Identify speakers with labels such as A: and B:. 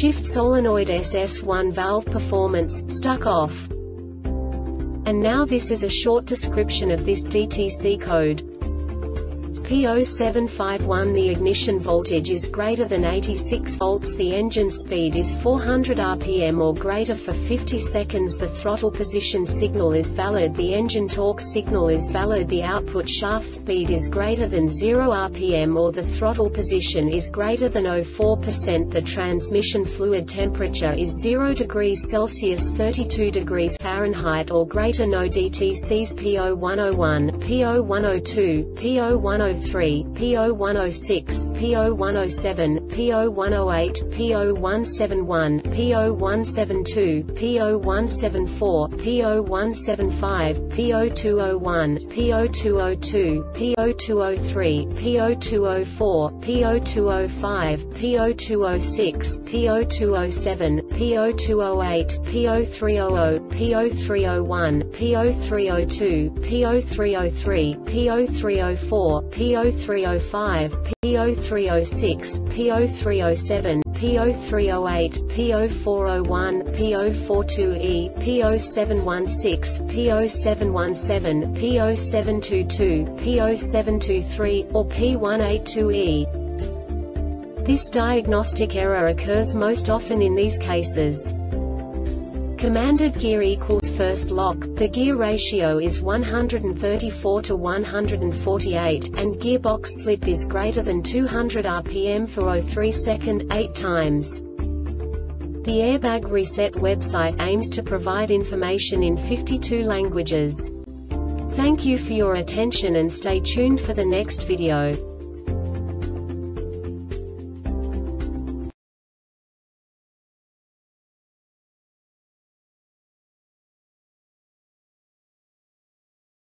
A: Shift solenoid SS1 valve performance, stuck off. And now this is a short description of this DTC code. P0751 The ignition voltage is greater than 86 volts The engine speed is 400 rpm or greater for 50 seconds The throttle position signal is valid The engine torque signal is valid The output shaft speed is greater than 0 rpm or the throttle position is greater than 04% The transmission fluid temperature is 0 degrees Celsius 32 degrees Fahrenheit or greater No DTCs P0101, P0102, P0103 103, P0106, P0107, P0108, P0171, P0172, P0174, P0175, P0201, P0202, P0203, P0204, P0205, P0206, P0207, P0208, P0300, P0301, P0302, P0303, P0304, P P0305, P0306, P0307, P0308, P0401, P042E, P0716, P0717, P0722, P0723, or P182E. This diagnostic error occurs most often in these cases. Commanded gear equals first lock, the gear ratio is 134 to 148, and gearbox slip is greater than 200 rpm for 03 second, 8 times. The Airbag Reset website aims to provide information in 52 languages. Thank you for your attention and stay tuned for the next video.